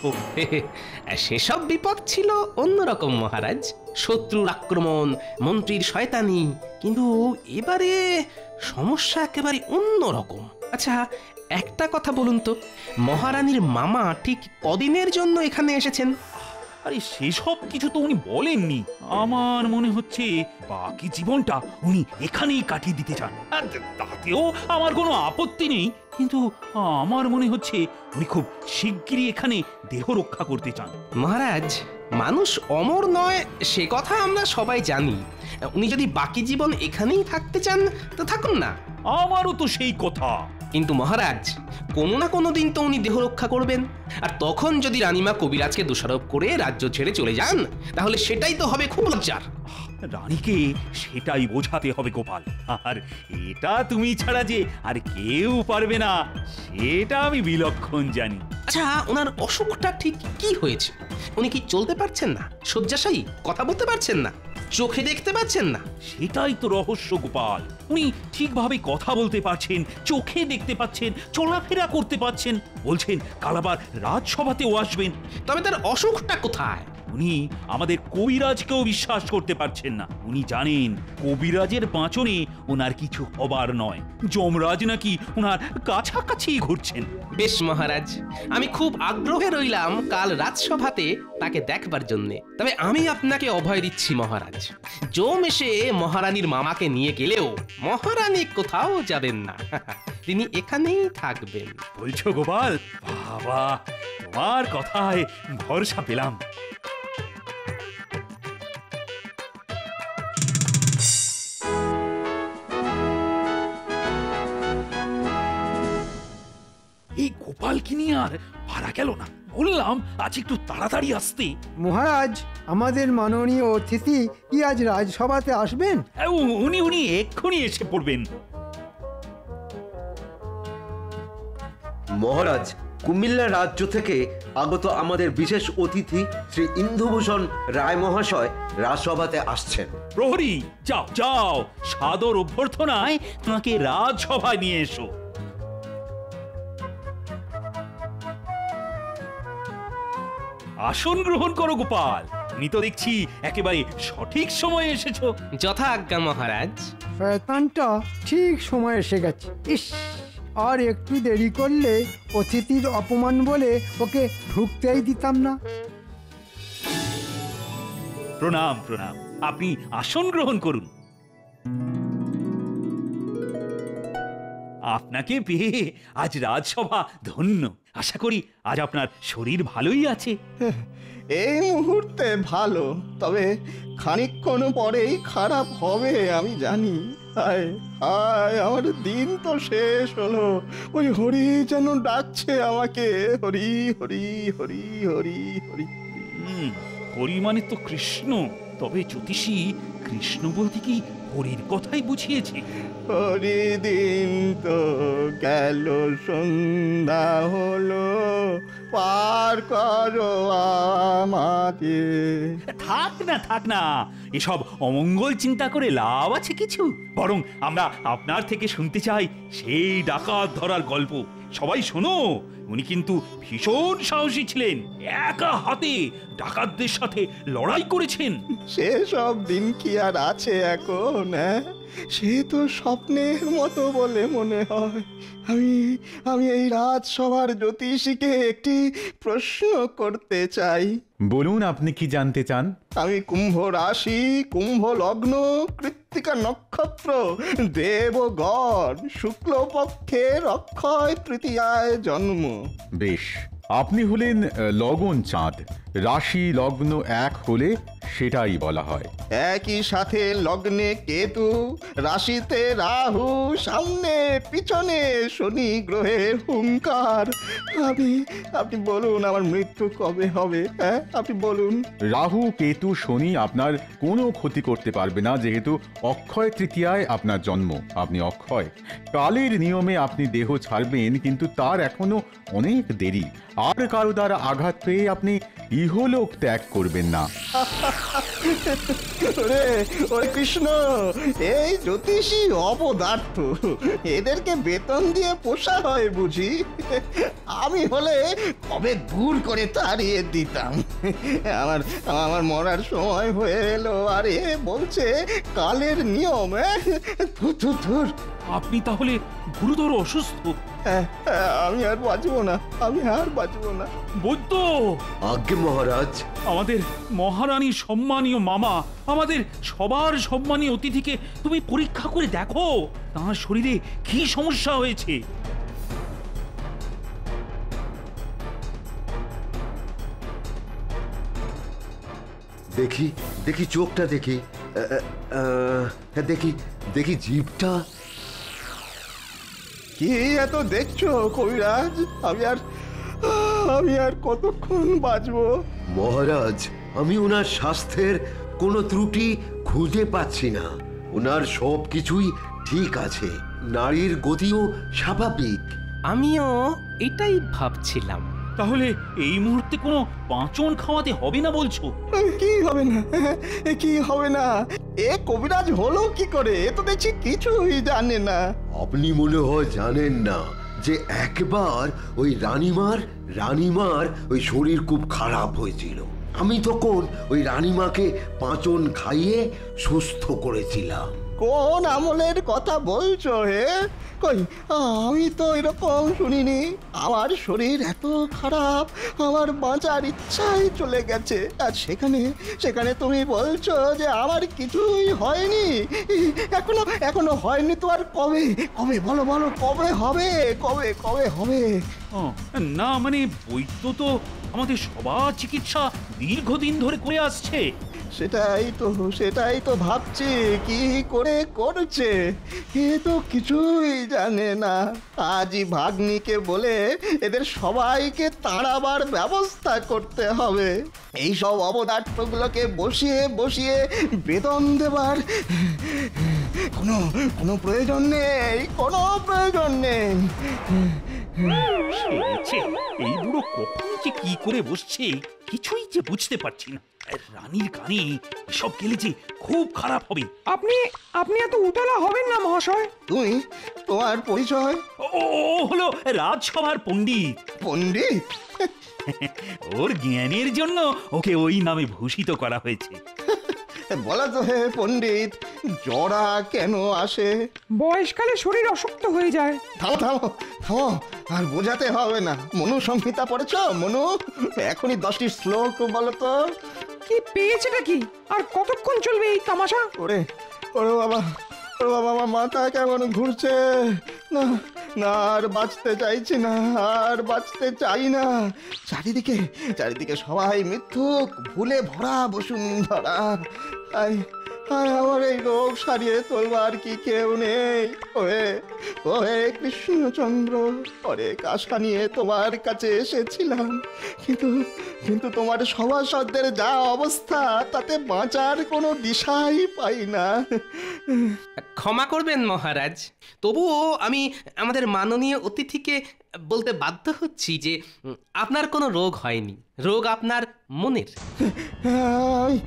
সেসব বিপদ ছিল অন্যরকম মহারাজ। শত্রুর আক্রমণ মন্ত্রীর শয়তানি কিন্তু এবারে সমস্যা একেবারে অন্যরকম। আচ্ছা একটা কথা বলুন তো মহারানীর মামা ঠিক কদিনের জন্য এখানে এসেছেন? আরে সেসব কিছু তো উনি বলেননি। আমার মনে হচ্ছে বাকি জীবনটা উনি এখানেই কাটিয়ে দিতে চান। আর তাতেও আমার কোনো আপত্তি নেই। কিন্তু আমার মনে হচ্ছে উনি খুব শিগগিরই এখানে দেহ রক্ষা করতে চান। মহারাজ মানুষ অমর নয় সে কথা আমরা সবাই জানি। উনি যদি বাকি জীবন এখানেই থাকতে চান তো থাকুন না। আমারও তো সেই কথা। কিন্তু মহারাজ কোনো না কোনো দিন তো উনি দেহ রক্ষা করবেন। আর তখন যদি রানীমা কবিরাজকে দোষারোপ করে রাজ্য ছেড়ে চলে যান তাহলে সেটাই তো হবে খুব লজ্জার। রানীকে সেটাই বোঝাতে হবে গোপাল। আর এটা তুমি ছাড়া যে আর কেউ পারবে না সেটা আমি বিলক্ষণ জানি। আচ্ছা ওনার অসুখটা ঠিক কি হয়েছে? উনি কি চলতে পারছেন না? শয্যাশায়ী? কথা বলতে পারছেন না? চোখে দেখতে পাচ্ছেন না? সেটাই তো রহস্য গোপাল। উনি ঠিকভাবে কথা বলতে পারছেন চোখে দেখতে পাচ্ছেন চলাফেরা করতে পারছেন। বলছেন কাল আবার রাজসভাতেও আসবেন। তবে তার অসুখটা কোথায়? উনি আমাদের কবিরাজকেও বিশ্বাস করতে পারছেন না। উনি জানেন কবিরাজের বাঁচনে ওনার কিছু হবার নয়। যমরাজ নাকি ওনার কাছাকাছি ঘুরছেন। বেশ মহারাজ আমি খুব আগ্রহে রইলাম কাল রাজসভাতে তাকে দেখবার জন্যে। তবে আমি আপনাকে অভয় দিচ্ছি মহারাজ। জম এসে মহারানীর মামাকে নিয়ে গেলেও মহারানী কোথাও যাবেন না। *laughs* তিনি এখানেই থাকবেন। বলছো গোপাল? বাবা তোমার কথায় ভরসা পেলাম। গোপাল কি নিয়ে আর ভাড়া গেল না? বললাম আজ একটু তাড়াতাড়ি আসতে। মহারাজ আমাদের মাননীয় অতিথি কি আজ রাজসভাতে আসবেন? উ- উনি উনি এক্ষুনি এসে পড়বেন। মহারাজ কুমিল্লা রাজ্য থেকে আগত আমাদের বিশেষ অতিথি শ্রী ইন্দুভূষণ রায় মহাশয় রাজসভাতে আসছেন। প্রহরী যাও যাও সাদর অভ্যর্থনায় তাকে রাজসভায় নিয়ে এসো। আসন গ্রহণ করো গোপাল। তুমি তো দেখছি একেবারে সঠিক সময়ে এসেছ। যথা আজ্ঞা মহারাজ। শয়তানটা ঠিক সময় এসে গেছে। ইস আর একটু দেরি করলে অতিথির অপমান বলে ওকে ঢুকতেই দিতাম না। প্রণাম প্রণাম। আপনি আসন গ্রহণ করুন। আপনাকে পেয়ে আজ রাজসভা ধন্য। আশা করি আজ আপনার শরীর ভালোই আছে। এই মুহূর্তে ভালো তবে খানিকক্ষণ পরেই খারাপ হবে আমি জানি। হায় হায় আমার দিন তো শেষ হলো। ওই হরি যেন ডাকছে আমাকে। হরি হরি হরি হরি হরি। হরি মানে তো কৃষ্ণ। তবে জ্যোতিষী কৃষ্ণ বলতে কি হরির কথাই বুঝিয়েছি। হরি দিন তো গেল সন্ধ্যা হলো। পার করো আমাদের থাক না থাক না। এসব অমঙ্গল চিন্তা করে লাভ আছে কিছু। বরং আমরা আপনার থেকে শুনতে চাই সেই ডাকাত ধরার গল্প। সবাই শোনো উনি কিন্তু ভীষণ সাহসী ছিলেন। একা হাতে ডাকাতদের সাথে লড়াই করেছেন। সেসব দিন কি আর আছে এখন হ্যাঁ? সে তো স্বপ্নের মতো বলে মনে হয়। আমি আমি এই রাজসভার জ্যোতিষীকে একটি প্রশ্ন করতে চাই। বলুন আপনি কি জানতে চান? আমি কুম্ভ রাশি কুম্ভ লগ্ন কৃত্তিকা নক্ষত্র দেবগণ শুক্লপক্ষের অক্ষয় তৃতীয়ায় জন্ম। বেশ আপনি হলেন লগন চাঁদ। রাশি লগ্ন এক হলে সেটাই বলা হয়। একই সাথে লগ্নে কেতু রাশিতে রাহু সামনে পিছনে শনি গ্রহের হুঙ্কার। আপনি আপনি বলুন আমার মৃত্যু কবে হবে হ্যাঁ? আপনি বলুন। রাহু কেতু শনি আপনার কোনো ক্ষতি করতে পারবে না যেহেতু অক্ষয় তৃতীয়ায় আপনার জন্ম। আপনি অক্ষয়। কালের নিয়মে আপনি দেহ ছাড়বেন কিন্তু তার এখনও অনেক দেরি। আর কারও দ্বারা আঘাত পেয়ে আপনি ইহলোক ত্যাগ করবেন না ওরে ওরে কৃষ্ণ এই জ্যোতিষী অপদার্থ এদেরকে বেতন দিয়ে পোষা হয় বুঝি আমি হলে কবে দূর করে তাড়িয়ে দিতাম আমার আমার মরার সময় হয়ে এলো আর এ বলছে কালের নিয়ম হ্যাঁ? ধুর। আপনি তাহলে গুরুতর অসুস্থ আমি আর বাঁচবো না আমি আর বাঁচবো না। বৈদ্য আজ্ঞে মহারাজ। আমাদের মহারানীর সম্মানীয় মামা আমাদের সবার সম্মানীয় অতিথিকে তুমি পরীক্ষা করে দেখো তার শরীরে কি সমস্যা হয়েছে। দেখি দেখি চোখটা দেখি হ্যাঁ, দেখি দেখি জিভটা। কি এত দেখছ কবিরাজ? আমি আর আমি আর কতক্ষণ বাঁচবো? মহারাজ আমি ওনার স্বাস্থ্যের কোনো ত্রুটি খুঁজে পাচ্ছি না। ওনার সব কিছুই ঠিক আছে। নারীর গতিও স্বাভাবিক। আমিও এটাই ভাবছিলাম। তাহলে এই মুহূর্তে কোনো পাঁচন খাওয়াতে হবে না বলছো? কি হবে না? কি হবে না? এ কবিরাজ হলো কি করে? এ তো দেখছি কিছুই জানে না। আপনি মনে হয় জানেন না যে একবার ওই রানীমার রানীমার ওই শরীর খুব খারাপ হয়েছিল। আমি তখন ওই রানীমাকে পাঁচন খাইয়ে সুস্থ করেছিলাম। কোন আমলের কথা বলছো হে? কই, আমি তো এরকম শুনিনি। আমার শরীর এত খারাপ, আমার বাঁচার ইচ্ছাই চলে গেছে। আর সেখানে সেখানে তুমি বলছো যে আমার কিছুই হয়নি। এখনও এখনও হয়নি তো আর কবে? কবে? বলো বলো, কবে হবে? কবে কবে হবে? না মানে বৈদ্য তো আমাদের সবার চিকিৎসা দীর্ঘদিন ধরে করে আসছে। সেটাই তো সেটাই তো ভাবছি, কি করে করছে? এ তো কিছুই জানে না। আজই ভাগ্নিকে বলে এদের সবাইকে তাড়াবার ব্যবস্থা করতে হবে। এই সব অপদার্থগুলোকে বসিয়ে বসিয়ে বেতন দেবার কোনো কোনো প্রয়োজন নেই, কোনো প্রয়োজন নেই। ছে, এই বুড়ো কখন যে কি করে বসছে কিছুই যে বুঝতে পারছি না। রানীর কানে সব গেলে যে খুব খারাপ হবে। আপনি আপনি এত উতলা হবেন না মহাশয়। তুমি তোমার পরিচয়? ও ও হলো রাজসভার পণ্ডিত। পণ্ডিত? ওর জ্ঞানের জন্য ওকে ওই নামে ভূষিত করা হয়েছে। বলা তো হে পণ্ডিত জরা কেন আসে? বয়সকালে শরীর অশক্ত হয়ে যায়। থামো থামো থামো আর বোঝাতে হবে না। মনু সংহিতা পড়েছ? মনু এখনই দশটি শ্লোক বলো তো। কি পেয়েছেটা কি? আর কতক্ষণ চলবে এই তামাশা? ওরে ওরে বাবা ওরে বাবা আমার মাথা কেমন ঘুরছে। না না, আর বাঁচতে চাইছি না, আর বাঁচতে চাই না। চারিদিকে চারিদিকে সবাই মিথ্যুক, ভুলে ভরা বসুন ধরা আই আই আমার এই রোগ সারিয়ে তোলবার কি কেউ নেই? ওহে ওহে কৃষ্ণচন্দ্র অনেক আশা নিয়ে তোমার কাছে এসেছিলাম। কিন্তু কিন্তু তোমার সভাসদদের যা অবস্থা, তাতে বাঁচার কোনো দিশাই পাই না। ক্ষমা করবেন মহারাজ, তবুও আমি আমাদের মাননীয় অতিথিকে বলতে বাধ্য হচ্ছি যে আপনার কোনো রোগ হয়নি। রোগ আপনার মনের। আমি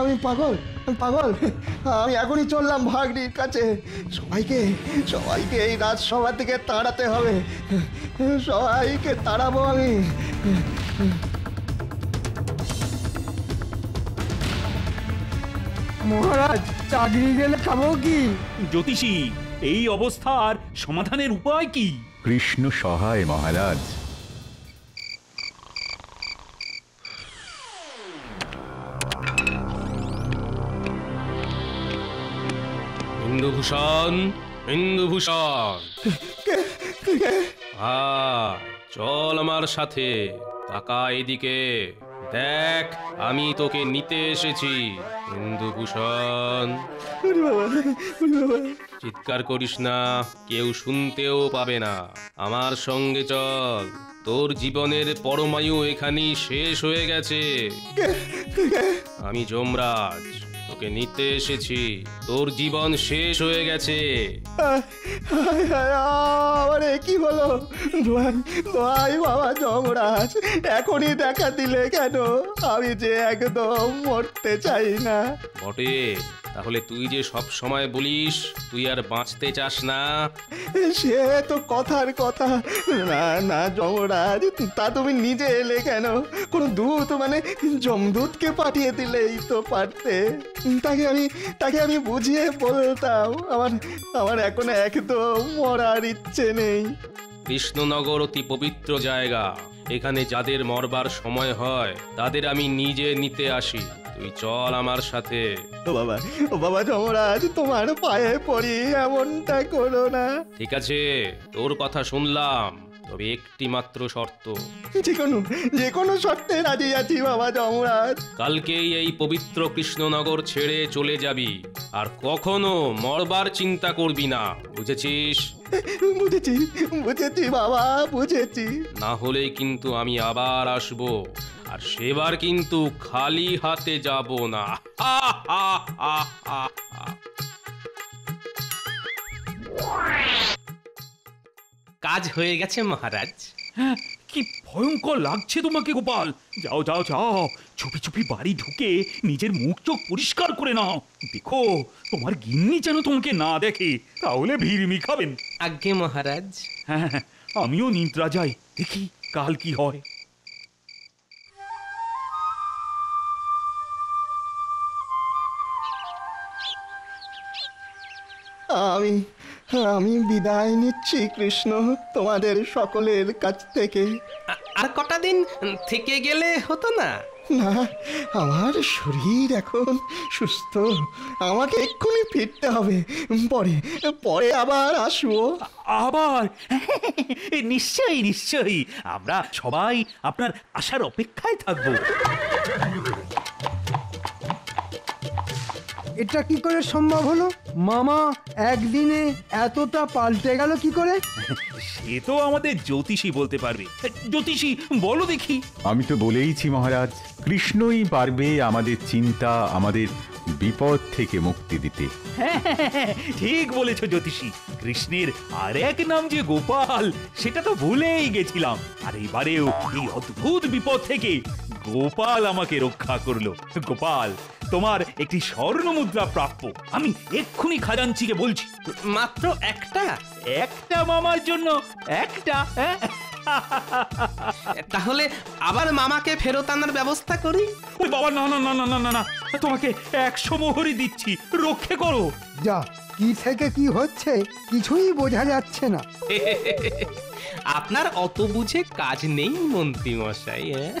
আমি পাগল পাগল। আমি এখনই চললাম ভাগ্নির কাছে। সবাইকে সবাইকে এই রাজসভা থেকে তাড়াতে হবে। সবাইকে তাড়াবো আমি। মহারাজ চাকরি গেলে খাব কি? জ্যোতিষী এই অবস্থার সমাধানের উপায় কি? কৃষ্ণ সহায় মহারাজ। ইন্দুভূষণ ইন্দুভূষণ চল আমার সাথে তাকা এদিকে। দেখ আমি তোকে নিতে এসেছি ইন্দুভূষণ চিৎকার করিস না কেউ শুনতেও পাবে না। আমার সঙ্গে চল তোর জীবনের পরমায়ু এখানেই শেষ হয়ে গেছে। আমি যমরাজ তোকে নিতে এসেছি তোর জীবন শেষ হয়ে গেছে। আমার কি হলো? দোয়াই দোয়াই বাবা যমরাজ এখনই দেখা দিলে কেন? আমি যে একদম মরতে চাই না। বটে তাহলে তুই যে সব সময় বলিস তুই আর বাঁচতে চাস না। সে তো কথার কথা। না না যমরাজ তা তুমি নিজে এলে কেন? কোন দূত মানে যমদূতকে পাঠিয়ে দিলেই তো পারতে। তাকে আমি তাকে আমি বুঝিয়ে বলতাম আমার আমার এখন একদম মরার ইচ্ছে নেই। কৃষ্ণনগর অতি পবিত্র জায়গা। এখানে যাদের মরবার সময় হয় তাদের আমি নিজে নিতে আসি। তুই চল আমার সাথে। ও বাবা ও বাবা যমরাজ তোমার পায়ে পড়ি এমনটা করো না। ঠিক আছে তোর কথা শুনলাম তবে একটি মাত্র শর্ত। যে কোনো যে কোনো শর্তে রাজি আছি বাবা যমরাজ। কালকেই এই পবিত্র কৃষ্ণনগর ছেড়ে চলে যাবি আর কখনো মরবার চিন্তা করবি না বুঝেছিস? বুঝেছি বুঝেছি বাবা বুঝেছি। না হলেই কিন্তু আমি আবার আসব। আর সেবার কিন্তু খালি হাতে যাব না। কাজ হয়ে গেছে মহারাজ। হ্যাঁ কি ভয়ঙ্কর লাগছে তোমাকে গোপাল। যাও যাও যাও। চুপি চুপি বাড়ি ঢুকে নিজের মুখ চোখ পরিষ্কার করে নাও। দেখো তোমার গিন্নি যেন তোমাকে না দেখে তাহলে ভিড়মি খাবেন। আজ্ঞে মহারাজ। হ্যাঁ হ্যাঁ, আমিও নিদ্রা যাই দেখি কাল কি হয়। আমি আমি বিদায় নিচ্ছি কৃষ্ণ তোমাদের সকলের কাছ থেকে। আর কটা দিন থেকে গেলে হতো না? না আমার শরীর এখন সুস্থ। আমাকে এক্ষুনি ফিরতে হবে। পরে পরে আবার আসব। আবার? *laughs* নিশ্চয়ই নিশ্চয়ই। আমরা সবাই আপনার আসার অপেক্ষায় থাকব। এটা কি করে সম্ভব হলো? মামা একদিনে এতটা পাল্টে গেল কি করে? সে তো আমাদের জ্যোতিষী বলতে পারবে। জ্যোতিষী বলো দেখি। আমি তো বলেইছি মহারাজ কৃষ্ণই পারবে আমাদের চিন্তা আমাদের বিপদ থেকে মুক্তি দিতে। হ্যাঁ, হ্যাঁ, হ্যাঁ, ঠিক বলেছ জ্যোতিষী। কৃষ্ণের আর এক নাম যে গোপাল সেটা তো ভুলেই গেছিলাম। আর এবারেও এই অদ্ভুত বিপদ থেকে গোপাল আমাকে রক্ষা করল। গোপাল তোমার একটি স্বর্ণ মুদ্রা প্রাপ্য। আমি এক্ষুনি খাজাঞ্চিকে বলছি। মাত্র একটা? একটা মামার জন্য। একটা হ্যাঁ? তাহলে আবার মামাকে ফেরত আনার ব্যবস্থা করি? ওই বাবা না না না না না না না। তোমাকে একশো মোহরই দিচ্ছি। রক্ষে করো। যা কি থেকে কি হচ্ছে কিছুই বোঝা যাচ্ছে না। আপনার অত বুঝে কাজ নেই মন্ত্রী মশাই হ্যাঁ?